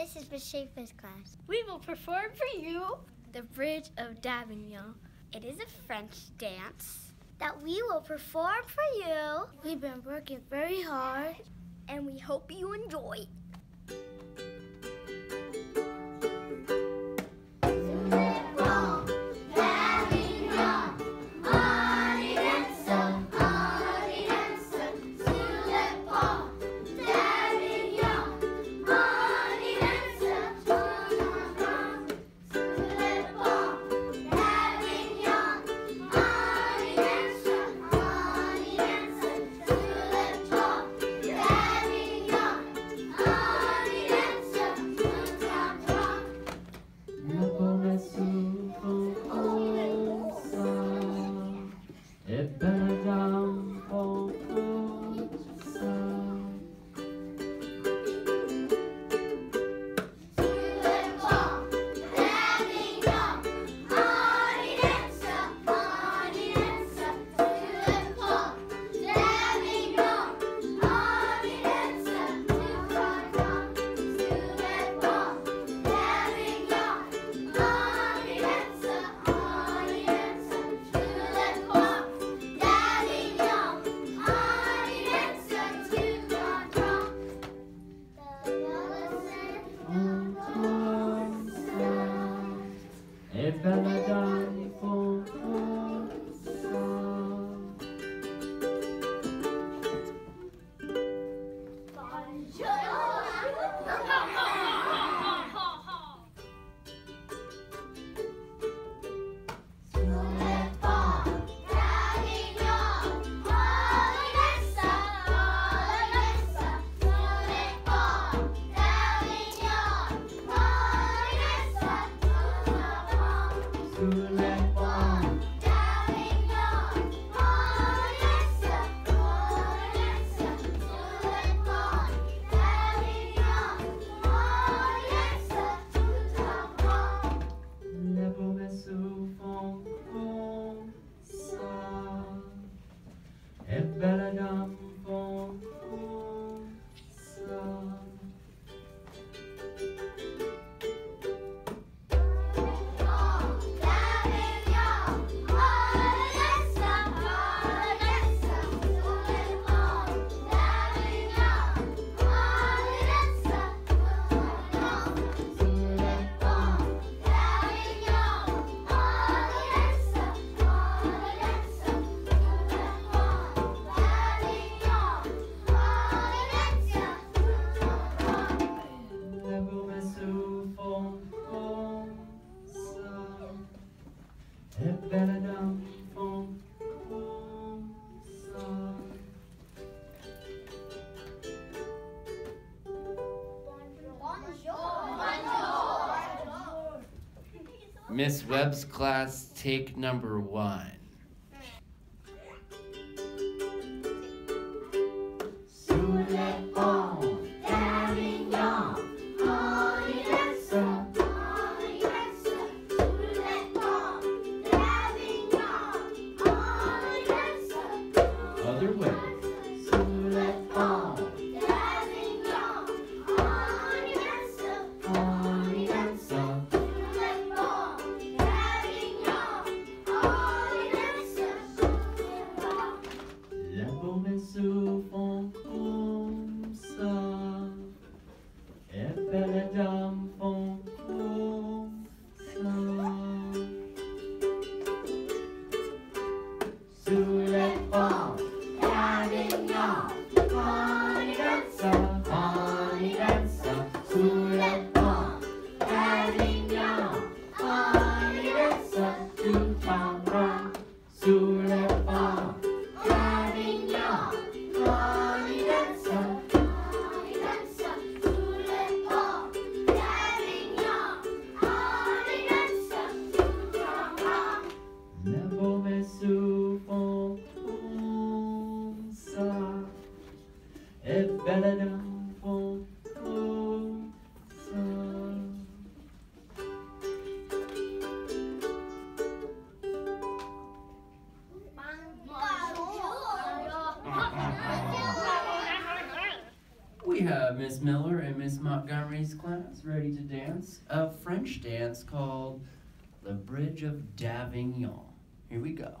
This is Miss Schaefer's class. We will perform for you the Bridge of d'Avignon. It is a French dance that we will perform for you. We've been working very hard and we hope you enjoy. Miss Webb's class, take number one. We Miss Miller and Miss Montgomery's class ready to dance a French dance called the Bridge of d'Avignon. Here we go.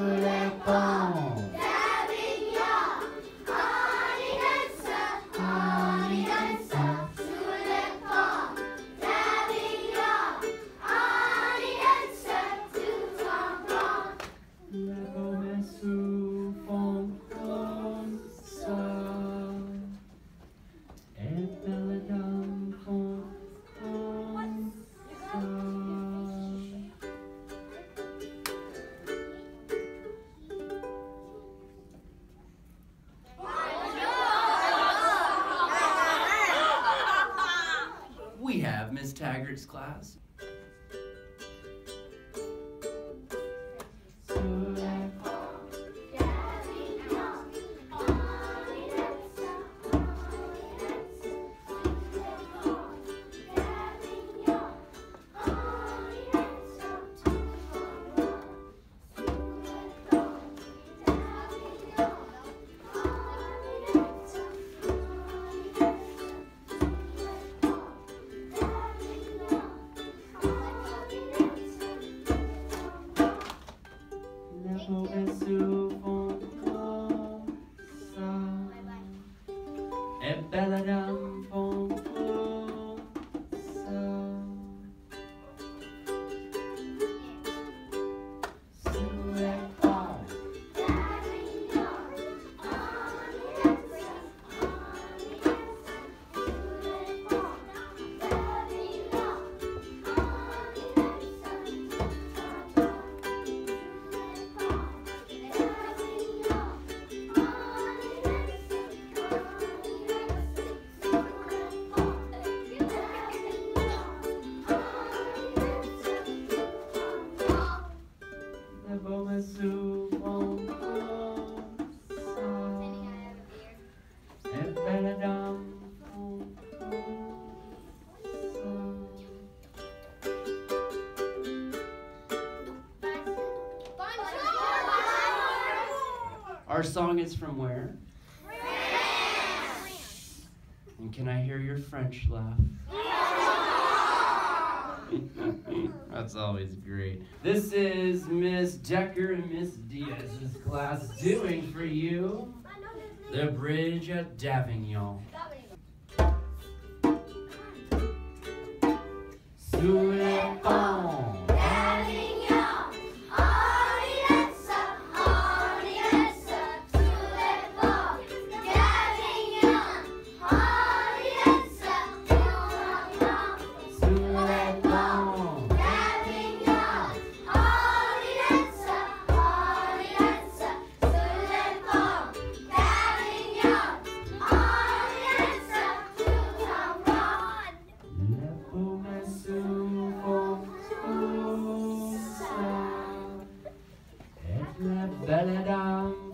Taggart's class. Forêt Our song is from where? France. And can I hear your French laugh? That's always great. This is Miss Decker and Miss Diaz's class doing for you the bridge at d'Avignon. Sous les ponts. Et